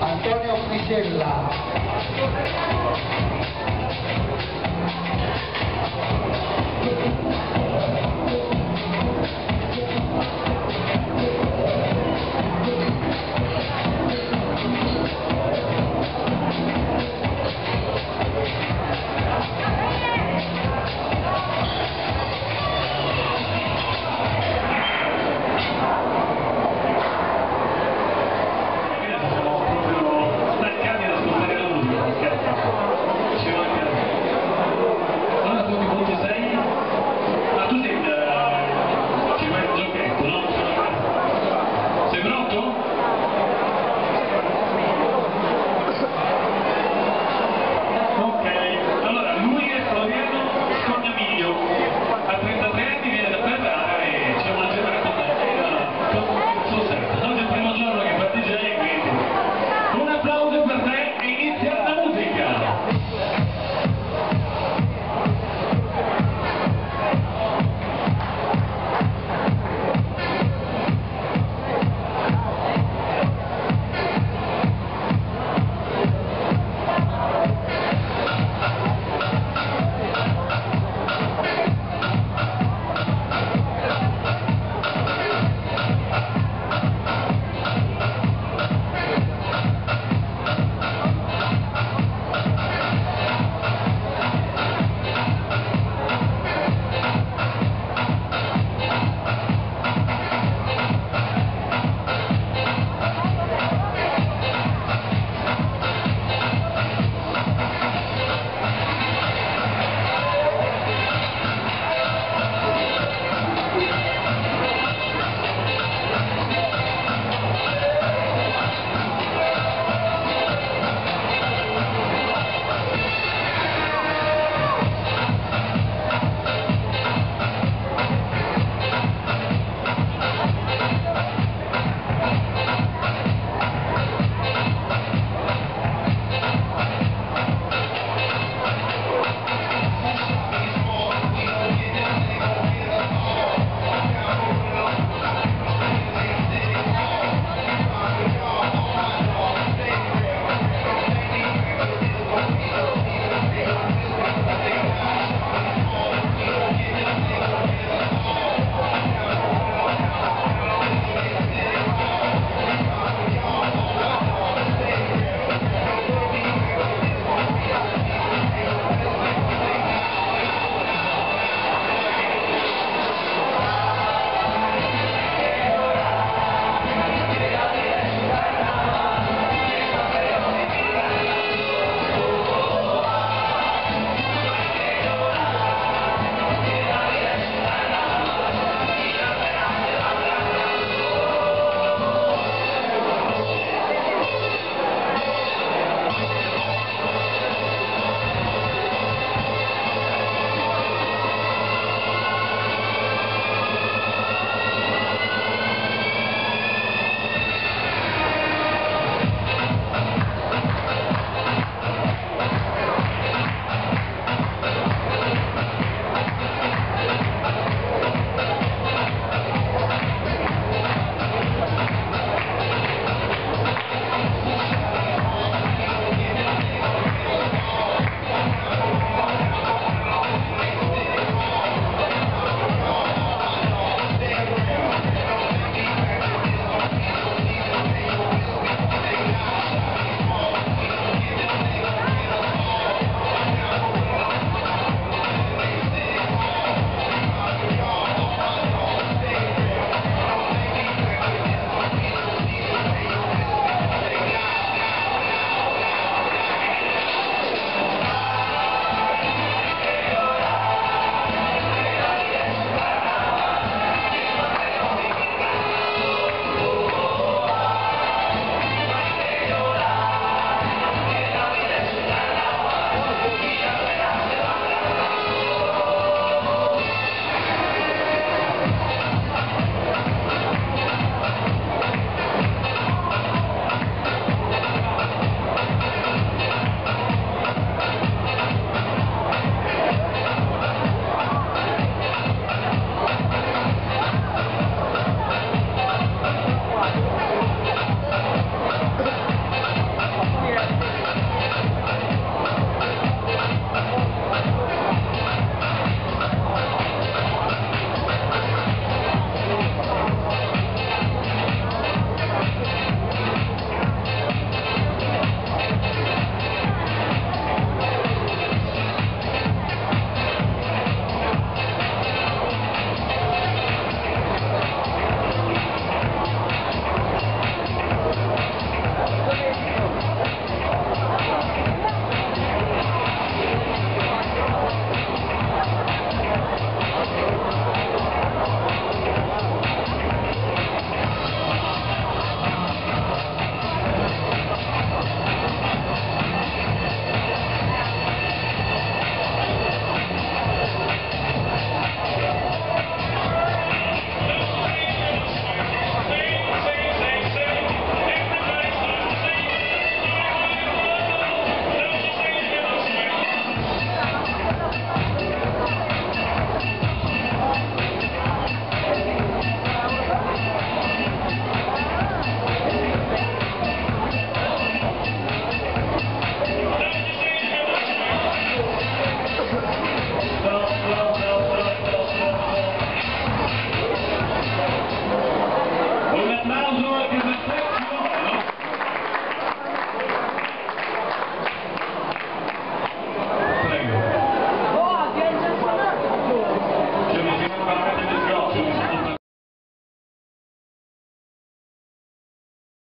Antonio Frisella.